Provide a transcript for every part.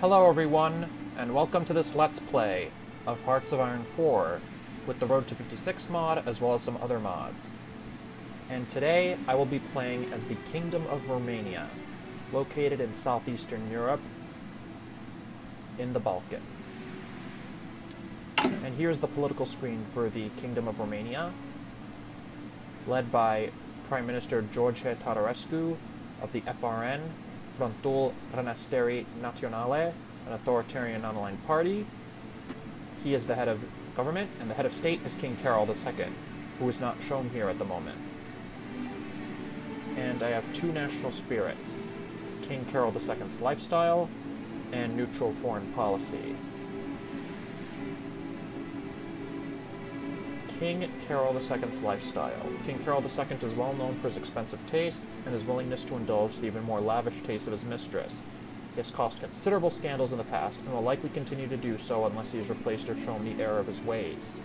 Hello everyone, and welcome to this Let's Play of Hearts of Iron 4 with the Road to 56 mod as well as some other mods. And today I will be playing as the Kingdom of Romania, located in southeastern Europe in the Balkans. And here's the political screen for the Kingdom of Romania, led by Prime Minister George Tatarescu of the FRN, Frontul Rănaștere Națională, an authoritarian non-aligned party. He is the head of government, and the head of state is King Carol II, who is not shown here at the moment. And I have two national spirits, King Carol II's lifestyle and neutral foreign policy. King Carol II's lifestyle. King Carol II is well known for his expensive tastes and his willingness to indulge the even more lavish tastes of his mistress. He has caused considerable scandals in the past and will likely continue to do so unless he is replaced or shown the error of his ways.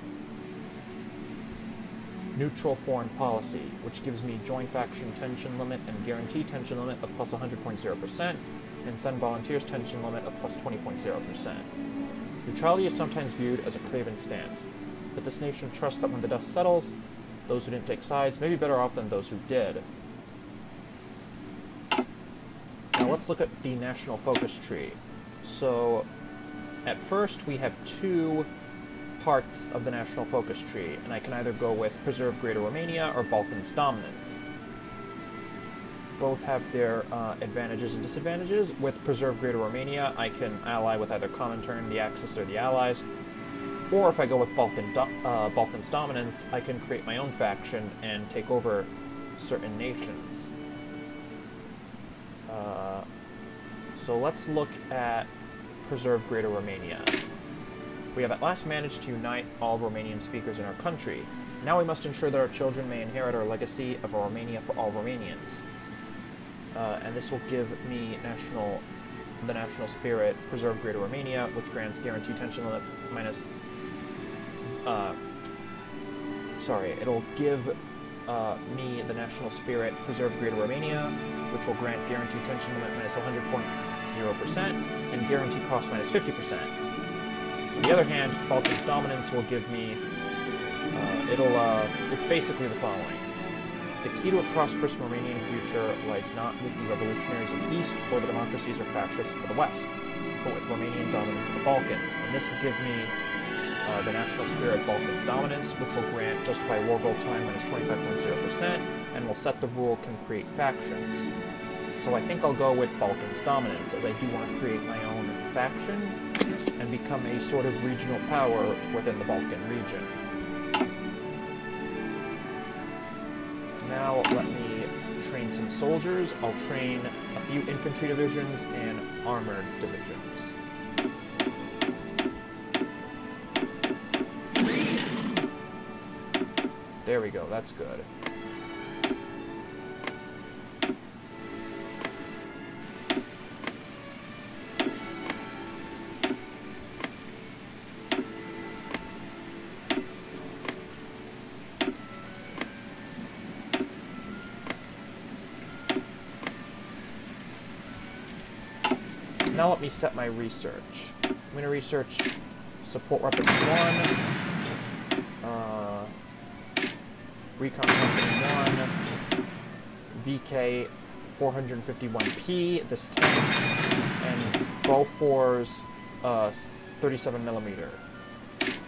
Neutral foreign policy, which gives me joint faction tension limit and guarantee tension limit of plus 100.0%, and send volunteers tension limit of plus 20.0%. Neutrality is sometimes viewed as a craven stance, but this nation trusts that when the dust settles, those who didn't take sides may be better off than those who did. Now let's look at the national focus tree. So, at first we have two parts of the national focus tree, and I can either go with Preserve Greater Romania or Balkans Dominance. Both have their uh, advantages and disadvantages. With Preserve Greater Romania, I can ally with either Comintern, the Axis, or the Allies, or if I go with Balkan do uh, Balkan's dominance, I can create my own faction and take over certain nations. Uh, so let's look at Preserve Greater Romania. We have at last managed to unite all Romanian speakers in our country. Now we must ensure that our children may inherit our legacy of Romania for all Romanians. Uh, and this will give me national, the national spirit, Preserve Greater Romania, which grants guaranteed tension limit minus uh, sorry, it'll give uh, me the national spirit Preserve Greater Romania, which will grant guarantee tension limit minus 100.0% and guarantee cost minus 50%. On the other hand, Balkan's Dominance will give me, uh, it'll, uh, it's basically the following. The key to a prosperous Romanian future lies not with the revolutionaries of the East or the democracies or fascists of the West, but with Romanian dominance in the Balkans, and this will give me uh, the National Spirit Balkans Dominance, which will grant Justify War Goal Time minus 25.0%, and will set the rule can create factions. So I think I'll go with Balkans Dominance, as I do want to create my own faction and become a sort of regional power within the Balkan region. Now let me train some soldiers. I'll train a few infantry divisions and armored divisions. There we go, that's good. Now let me set my research. I'm going to research support weapons 1, uh, Recon Company 1, VK 451P, this tank, and Bofors uh, 37 millimeter,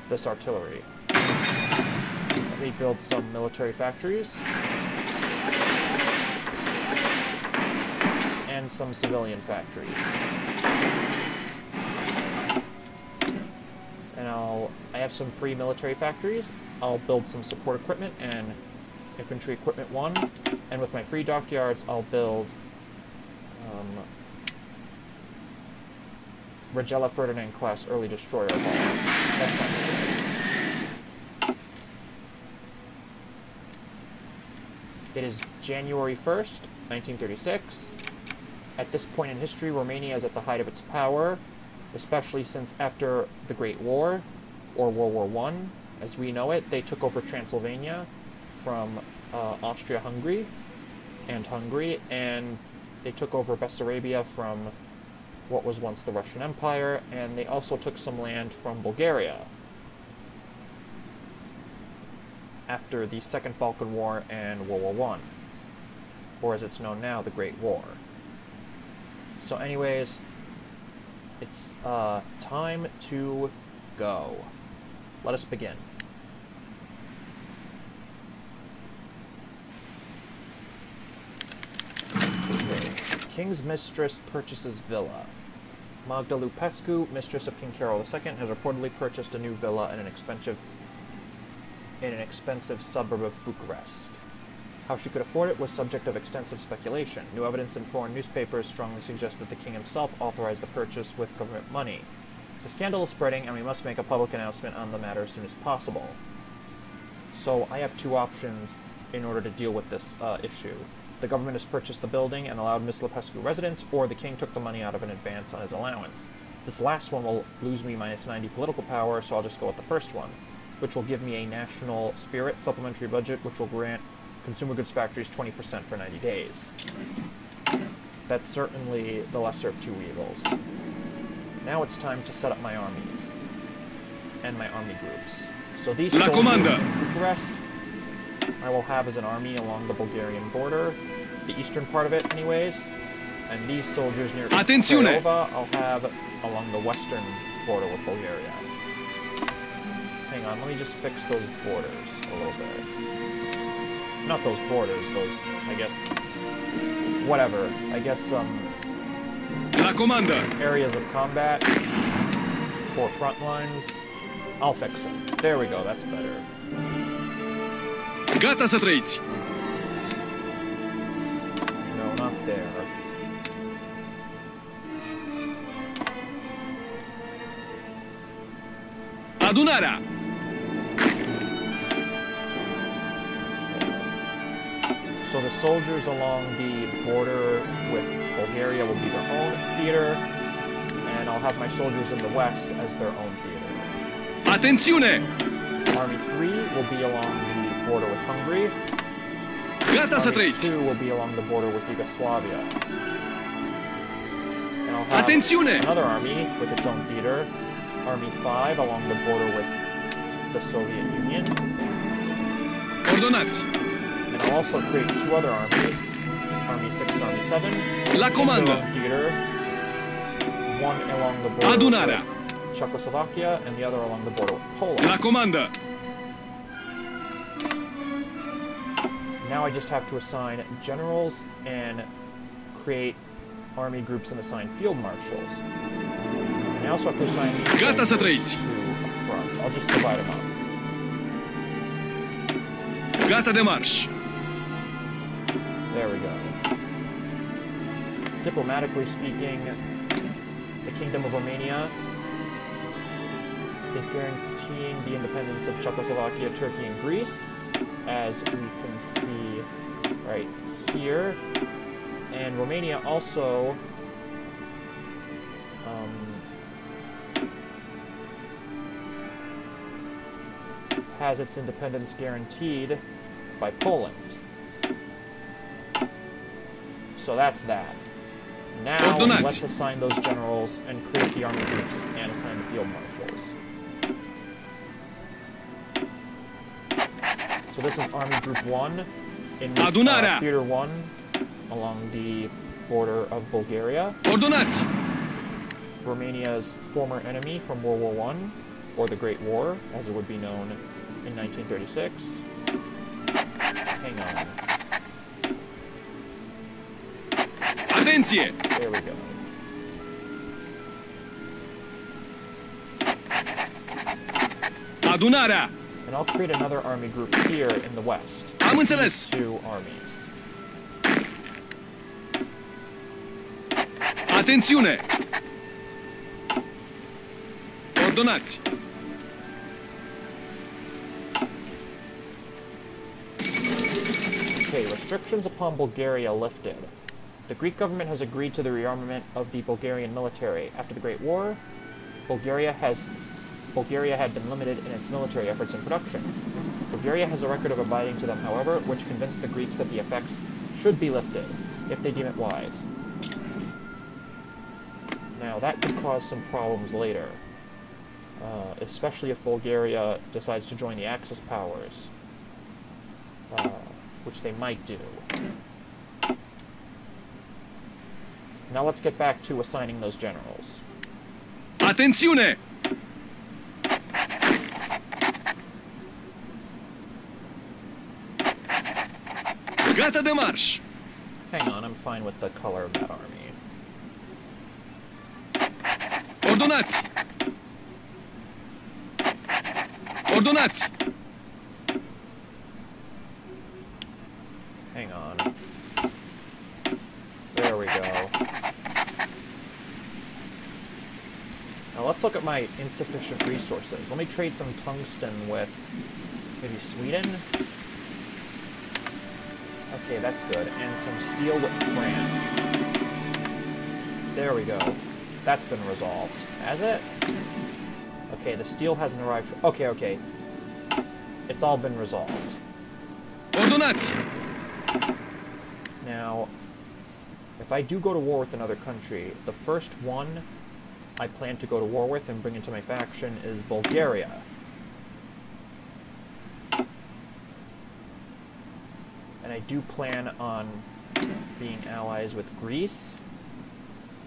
this artillery. Let me build some military factories. And some civilian factories. And I'll, I have some free military factories. I'll build some support equipment and infantry equipment one, and with my free dockyards, I'll build um, Regele Ferdinand class early destroyer It is January 1st, 1936. At this point in history, Romania is at the height of its power, especially since after the Great War, or World War One, as we know it, they took over Transylvania from uh, Austria-Hungary and Hungary, and they took over Bessarabia from what was once the Russian Empire, and they also took some land from Bulgaria after the Second Balkan War and World War One, or as it's known now, the Great War. So, anyways, it's uh, time to go. Let us begin. King's mistress purchases villa. Magda Lupescu, mistress of King Carol II, has reportedly purchased a new villa in an expensive in an expensive suburb of Bucharest. How she could afford it was subject of extensive speculation. New evidence in foreign newspapers strongly suggests that the king himself authorized the purchase with government money. The scandal is spreading, and we must make a public announcement on the matter as soon as possible. So I have two options in order to deal with this uh, issue the government has purchased the building and allowed Miss Lupescu residence, or the king took the money out of an advance on his allowance. This last one will lose me minus 90 political power, so I'll just go with the first one, which will give me a national spirit supplementary budget, which will grant consumer goods factories 20% for 90 days. That's certainly the lesser of two evils. Now it's time to set up my armies and my army groups. So these La soldiers comanda. in Bucharest I will have as an army along the Bulgarian border, the eastern part of it anyways, and these soldiers near Attenzione! Craiova I'll have along the western border with Bulgaria. Hang on, let me just fix those borders a little bit. Not those borders, those, I guess, whatever. I guess, um, La comanda. areas of combat or front lines. I'll fix them. There we go, that's better. Gata să there. Adunarea. So the soldiers along the border with Bulgaria will be their own theater, and I'll have my soldiers in the west as their own theater. Atențiune. Army 3 will be along the border with Hungary. Gata să trăiți. 2 will be along the border with Yugoslavia. And I'll have Attenzione! another army with its own theater. Army 5 along the border with the Soviet Union. Ordonați. And I'll also create two other armies, Army 6 and Army 7. La comandă. theater. One along the border Adunarea. with Czechoslovakia and the other along the border with Poland. La comandă. Now I just have to assign generals and create army groups and assign field marshals. And I also have to assign Gata să trăiți. to a front. I'll just divide them up. Gata de marș. There we go. Diplomatically speaking, the Kingdom of Romania is guaranteeing the independence of Czechoslovakia, Turkey, and Greece, as we can see right here. And Romania also um, has its independence guaranteed by Poland. So that's that. Now let's assign those generals and create the army groups and assign the field marshals. This is Army Group 1 in uh, Theater 1 along the border of Bulgaria. Ordonați. Romania's former enemy from World War One, or the Great War, as it would be known in 1936. Hang on. Atenție. There we go. Adunarea. And I'll create another army group here in the west. Two armies. Atențiune. Ordonați. Okay, restrictions upon Bulgaria lifted. The Greek government has agreed to the rearmament of the Bulgarian military. After the Great War, Bulgaria has Bulgaria had been limited in its military efforts and production. Bulgaria has a record of abiding to them, however, which convinced the Greeks that the effects should be lifted, if they deem it wise. Now, that could cause some problems later, uh, especially if Bulgaria decides to join the Axis powers, uh, which they might do. Now let's get back to assigning those generals. Attenzione! Gata de marș! Hang on, I'm fine with the color of that army. Ordonați! Ordonați! Hang on. There we go. Now let's look at my insufficient resources. Let me trade some tungsten with maybe Sweden. Okay, that's good. And some steel with France. There we go. That's been resolved. Has it? Okay, the steel hasn't arrived. Okay, okay. It's all been resolved. Now, if I do go to war with another country, the first one I plan to go to war with and bring into my faction is Bulgaria. I do plan on being allies with Greece,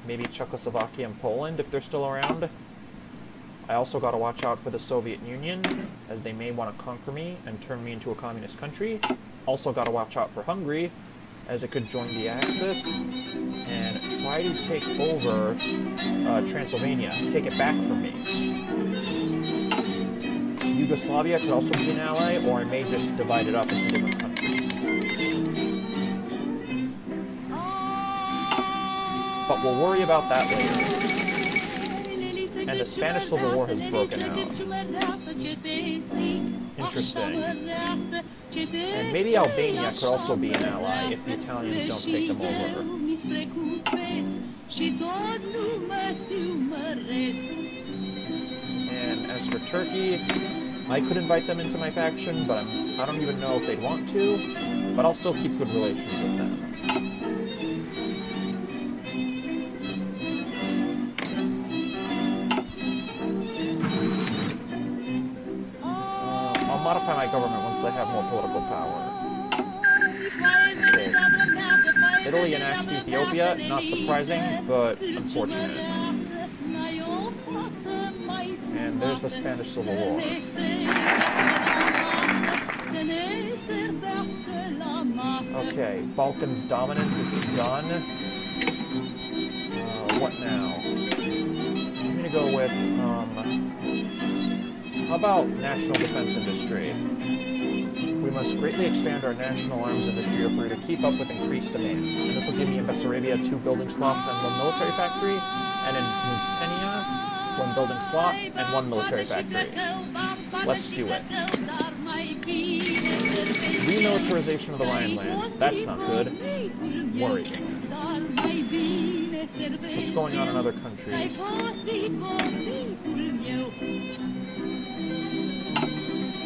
maybe Czechoslovakia and Poland if they're still around. I also got to watch out for the Soviet Union, as they may want to conquer me and turn me into a communist country. Also got to watch out for Hungary, as it could join the Axis and try to take over uh, Transylvania, take it back from me. Yugoslavia could also be an ally, or I may just divide it up into different countries. But we'll worry about that later. And the Spanish Civil War has broken out. Interesting. And maybe Albania could also be an ally if the Italians don't take them over. And as for Turkey, I could invite them into my faction, but I'm, I don't even know if they'd want to. But I'll still keep good relations with them. Once I have more political power. Okay. Italy annexed Ethiopia, not surprising, but unfortunate. And there's the Spanish Civil War. Okay, Balkans dominance is done. Uh, what now? I'm gonna go with, um, how about national defense industry? We must greatly expand our national arms industry if we're to keep up with increased demands. And this will give me in Bessarabia two building slots and one military factory, and in Muntenia, one building slot and one military factory. Let's do it. Remilitarization of the Rhineland. That's not good. Worrying. What's going on in other countries?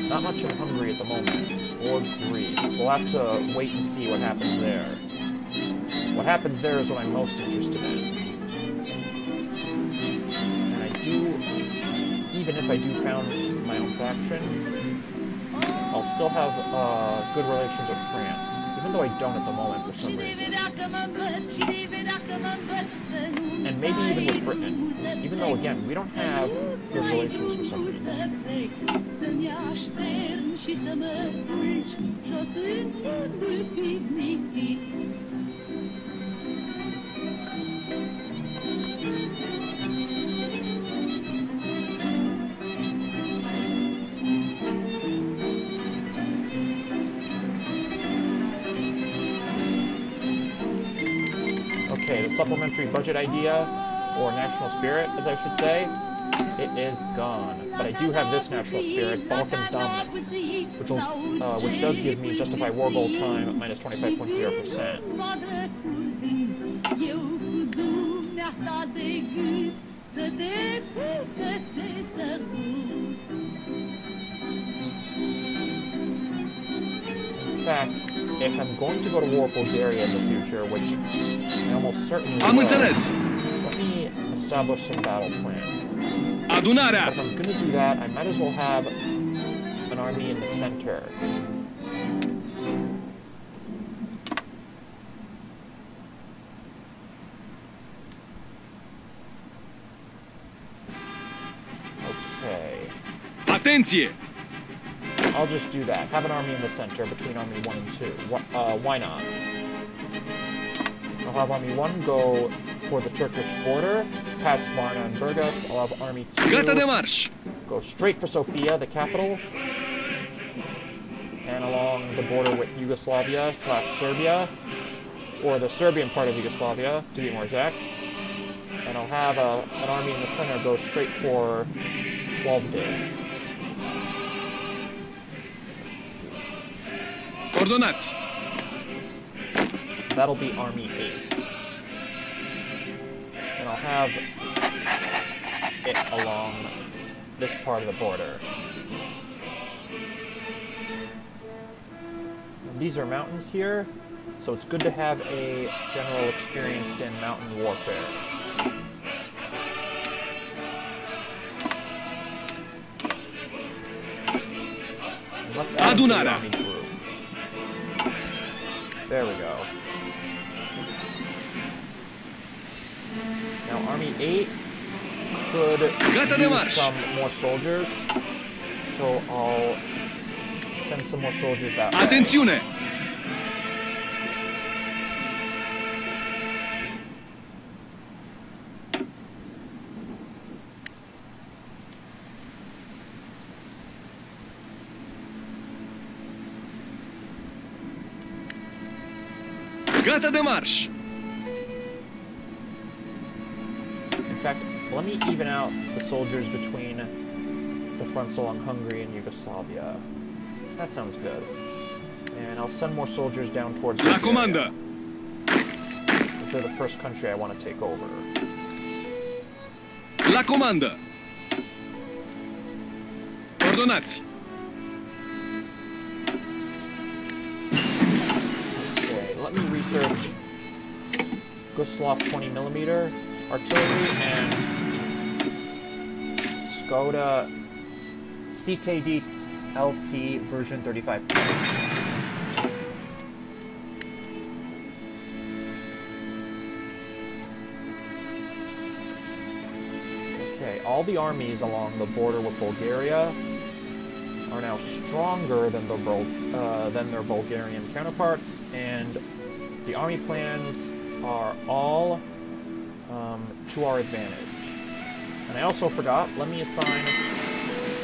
Not much in Hungary at the moment, or Greece. We'll have to wait and see what happens there. What happens there is what I'm most interested in. And I do, even if I do found my own faction, I'll still have uh, good relations with France, even though I don't at the moment for some reason. And maybe even with Britain, even though, again, we don't have good relations for some reason. Okay, the supplementary budget idea, or national spirit, as I should say, it is gone. But I do have this national spirit, Balkans Dominance, which, will, uh, which does give me justify war goal time at minus 25.0%. In fact, if I'm going to go to war with Bulgaria in the future, which I almost certainly Am will, înțeles! let me establish some battle plans. But if I'm gonna do that, I might as well have an army in the center. Okay. Atenție! I'll just do that. Have an army in the center between Army 1 and 2. Wh- Uh, why not? I'll have Army 1 go for the Turkish border, past Varna and Burgas. I'll have Army 2 Gata de marș! go straight for Sofia, the capital, and along the border with Yugoslavia slash Serbia, or the Serbian part of Yugoslavia, to be more exact. And I'll have a, an army in the center go straight for Plovdiv. Ordonați! That'll be Army 8. And I'll have it along this part of the border. And these are mountains here, so it's good to have a general experienced in mountain warfare. Let's add to There we go. Now, Army 8 could use some more soldiers, so I'll send some more soldiers that way. Atențiune! Gata de marș! In fact, let me even out the soldiers between the fronts along Hungary and Yugoslavia. That sounds good. And I'll send more soldiers down towards La comandă! because they're the first country I want to take over. La comandă! Ordonați! Let me research Guslav 20 millimeter artillery and Skoda CKD LT version 35. Okay, all the armies along the border with Bulgaria are now stronger than the uh, than their Bulgarian counterparts, and the army plans are all um, to our advantage. And I also forgot. Let me assign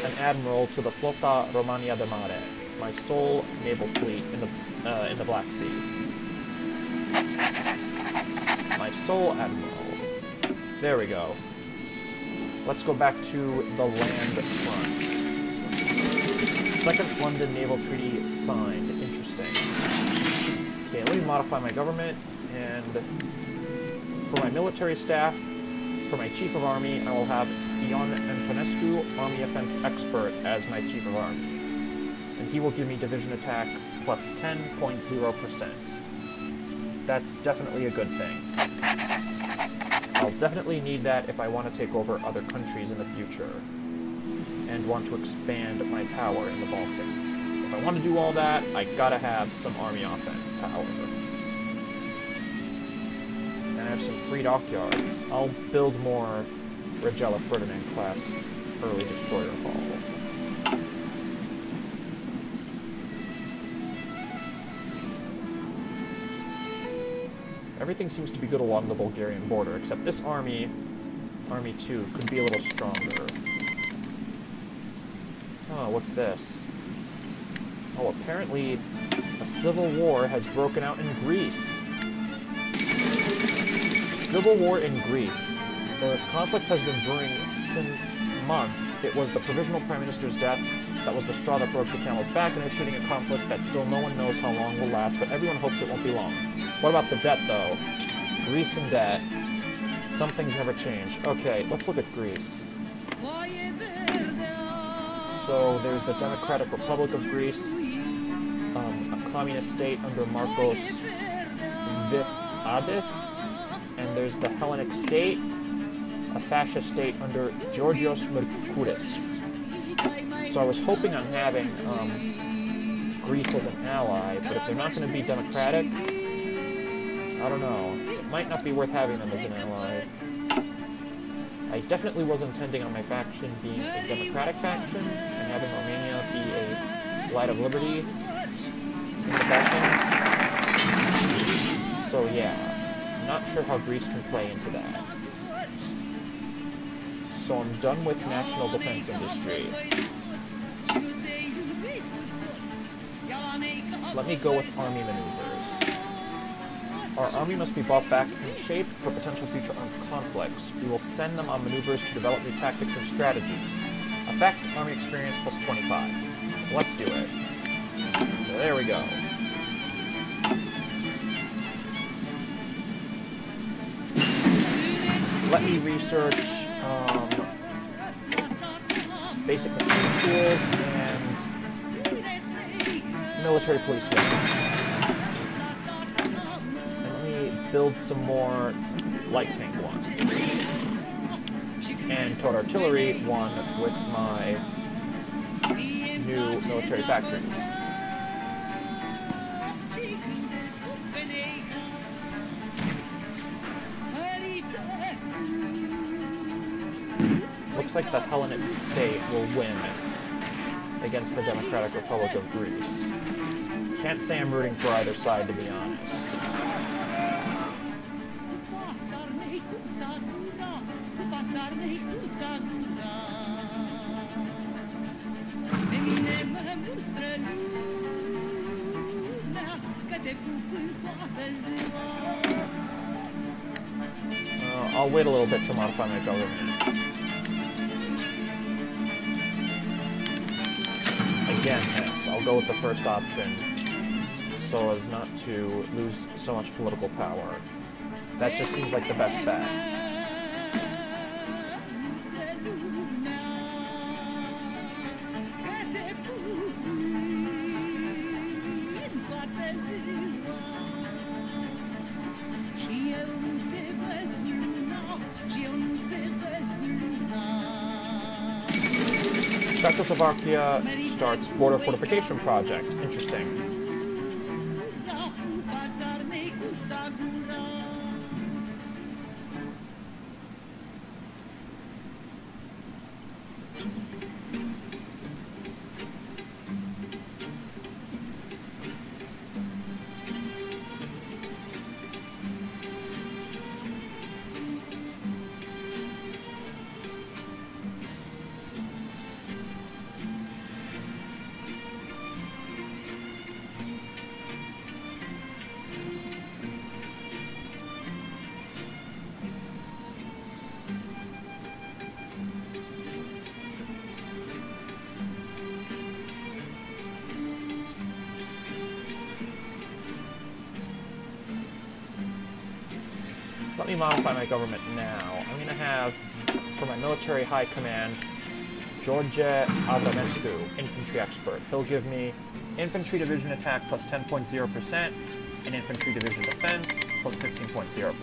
an admiral to the Flotta Romania de Mare, my sole naval fleet in the uh, in the Black Sea. My sole admiral. There we go. Let's go back to the land front. Second London Naval Treaty signed. Interesting. Okay, let me modify my government, and for my military staff, for my chief of army, I will have Ion Antonescu, army offense expert, as my chief of army. And he will give me division attack plus 10.0%. That's definitely a good thing. I'll definitely need that if I want to take over other countries in the future and want to expand my power in the Balkans. If I want to do all that, I gotta have some army offense power. And I have some free dockyards. I'll build more Regele Ferdinand class early destroyer hull. Everything seems to be good along the Bulgarian border, except this army, Army 2, could be a little stronger. Oh, what's this? Oh, apparently a civil war has broken out in Greece. Civil war in Greece. Though this conflict has been brewing since months, it was the provisional prime minister's death that was the straw that broke the camel's back, initiating a conflict that still no one knows how long will last, but everyone hopes it won't be long. What about the debt, though? Greece and debt. Some things never change. Okay, let's look at Greece. So there's the Democratic Republic of Greece, um, a communist state under Markos Vafiadis, and there's the Hellenic state, a fascist state under Georgios Merkouris. So I was hoping on having um, Greece as an ally, but if they're not going to be democratic, I don't know. It might not be worth having them as an ally. I definitely was intending on my faction being a democratic faction and having Romania be a light of liberty So yeah, I'm not sure how Greece can play into that. So I'm done with national defense industry. Let me go with army maneuvers. Our army must be brought back in shape for potential future armed conflicts. We will send them on maneuvers to develop new tactics and strategies. Effect, army experience plus 25. Let's do it. There we go. Let me research um, basic machine tools and military police. And let me build some more light tank ones. And towed artillery one with my new military factories. Looks like the Hellenic state will win against the Democratic Republic of Greece. Can't say I'm rooting for either side, to be honest. Uh, I'll wait a little bit to modify my government. Go with the first option so as not to lose so much political power. That just seems like the best bet. Czechoslovakia starts border fortification project. Interesting. Modify my government now. I'm going to have, for my military high command, George Avramescu, infantry expert. He'll give me infantry division attack plus 10.0% and infantry division defense plus 15.0%.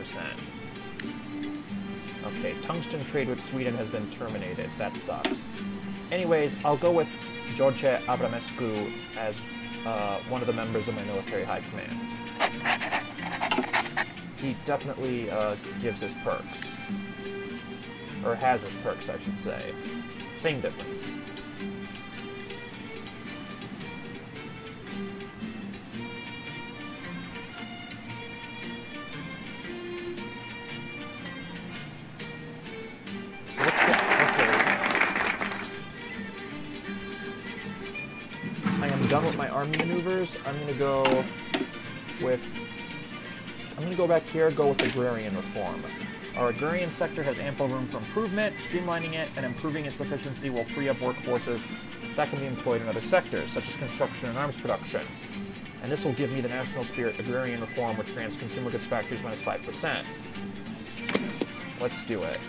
Okay, tungsten trade with Sweden has been terminated. That sucks. Anyways, I'll go with George Avramescu as uh, one of the members of my military high command he definitely uh, gives his perks. Or has his perks, I should say. Same difference. So let's get, okay. I am done with my army maneuvers. I'm gonna go I'm go back here, go with agrarian reform. Our agrarian sector has ample room for improvement. Streamlining it and improving its efficiency will free up workforces that can be employed in other sectors, such as construction and arms production. And this will give me the national spirit agrarian reform, which grants consumer goods factories minus 5%. Let's do it.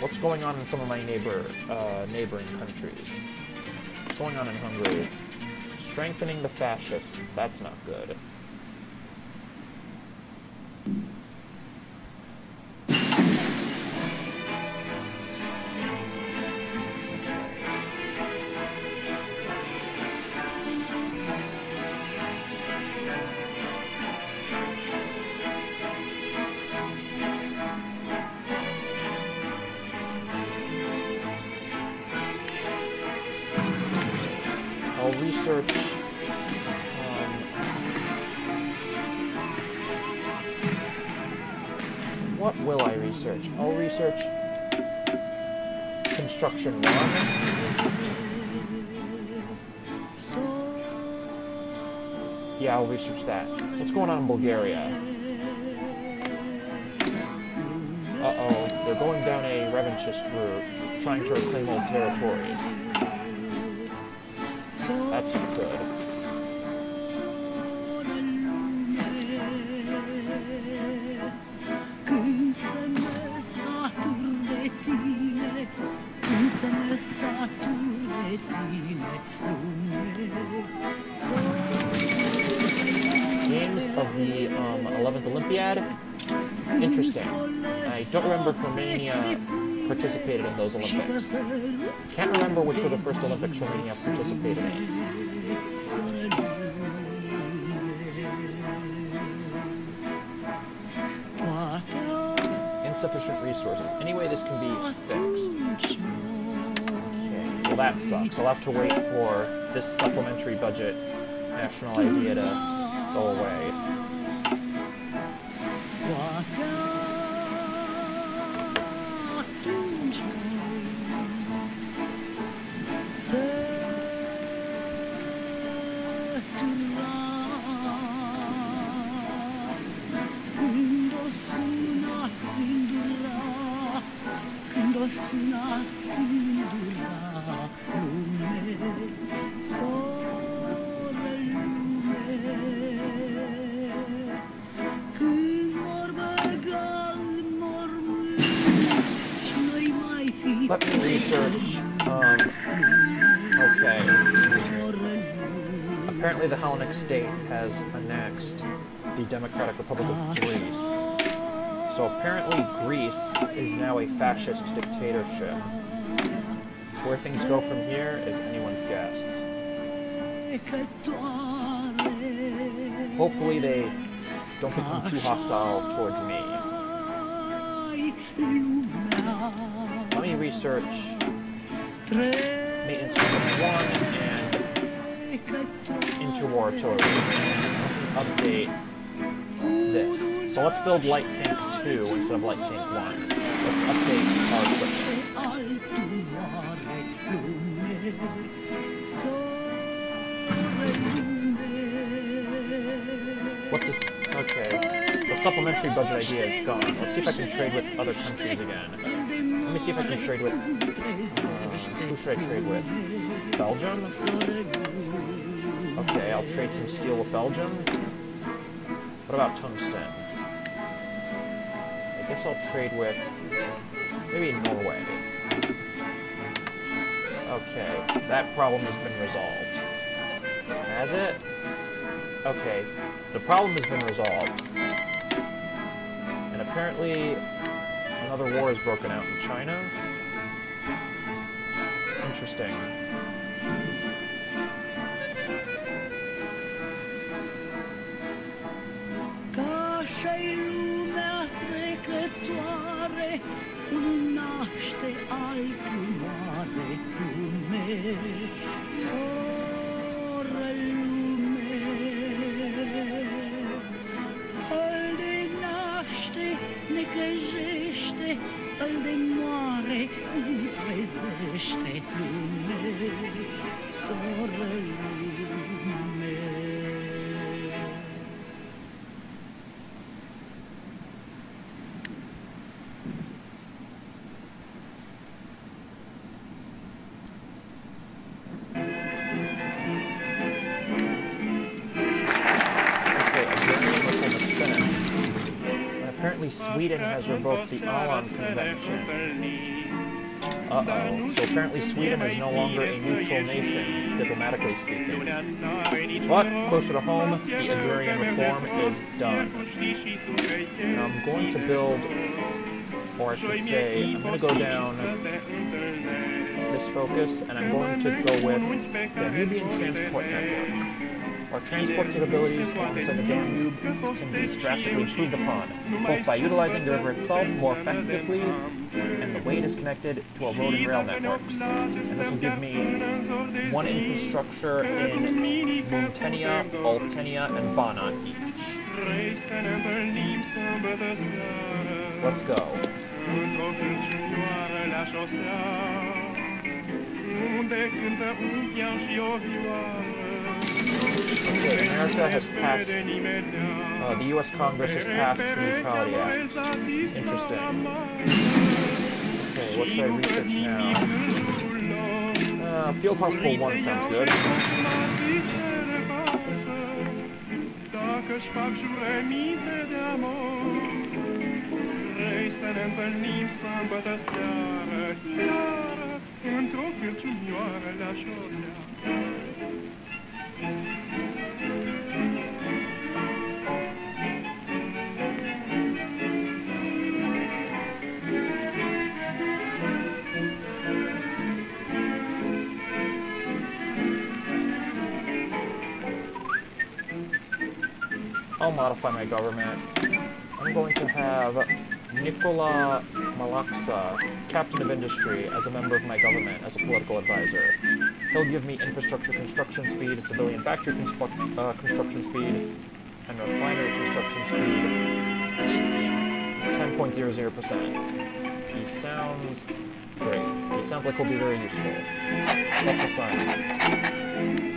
What's going on in some of my neighbor, uh, neighboring countries? What's going on in Hungary? Strengthening the fascists. That's not good. What will I research? I'll research construction. Yeah, I'll research that. What's going on in Bulgaria? Uh-oh, they're going down a revanchist route, trying to reclaim old territories. That's not good. Participated in those Olympics. Can't remember which were the first Olympics Romania participated in. Insufficient resources. Anyway, this can be fixed. Okay, well that sucks. I'll have to wait for this supplementary budget national idea to go away. Greece is now a fascist dictatorship. Where things go from here is anyone's guess. Hopefully, they don't become too hostile towards me. Let me research maintenance one and interwar. Update this. So let's build light tank two instead of light tank one. Let's update our equipment. What does? Okay. The supplementary budget idea is gone. Let's see if I can trade with other countries again. Let me see if I can trade with. Uh, who should I trade with? Belgium. Okay, I'll trade some steel with Belgium. What about tungsten? I guess I'll trade with maybe Norway. Okay, that problem has been resolved. Has it? Okay, the problem has been resolved. And apparently, another war has broken out in China. Interesting. Naște, altul moare lume, soră lume. Îl de naște necăjește, îl de moare nu trezește lume, soră lume. Sweden has revoked the Åland Convention. Uh-oh. So apparently Sweden is no longer a neutral nation, diplomatically speaking. But, closer to home, the agrarian reform is done. And I'm going to build, or I should say, I'm going to go down this focus, and I'm going to go with Danubian Transport Network. Our transport capabilities alongside the Danube can be drastically improved upon, both by utilizing the river itself more effectively and the way it is connected to our road and rail networks. And this will give me one infrastructure in Muntenia, Oltenia, and Banat each. Let's go. Okay, America has passed, uh, the U.S. Congress has passed the Neutrality Act. Interesting. Okay, what should I research now? Uh, Field Hospital 1 sounds good. I'll modify my government. I'm going to have Nikola Malaxa, captain of industry, as a member of my government, as a political advisor. He'll give me infrastructure construction speed, civilian factory constru- uh, construction speed, and refinery construction speed, each 10.00%. He sounds great. He sounds like he'll be very useful. Let's assign.